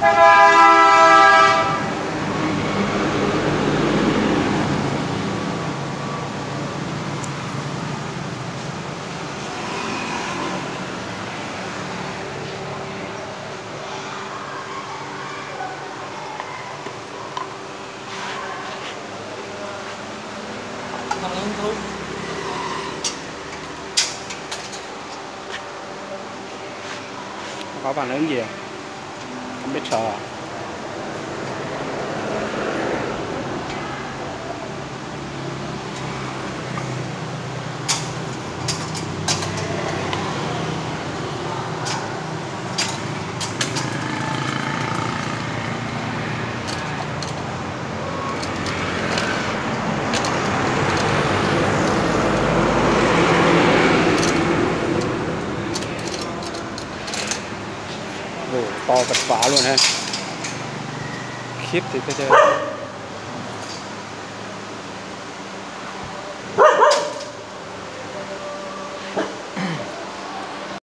có phản ứng gì à? ไม่ชอ Ồ, to vật vả luôn ha. Khiếp thì cái chơi.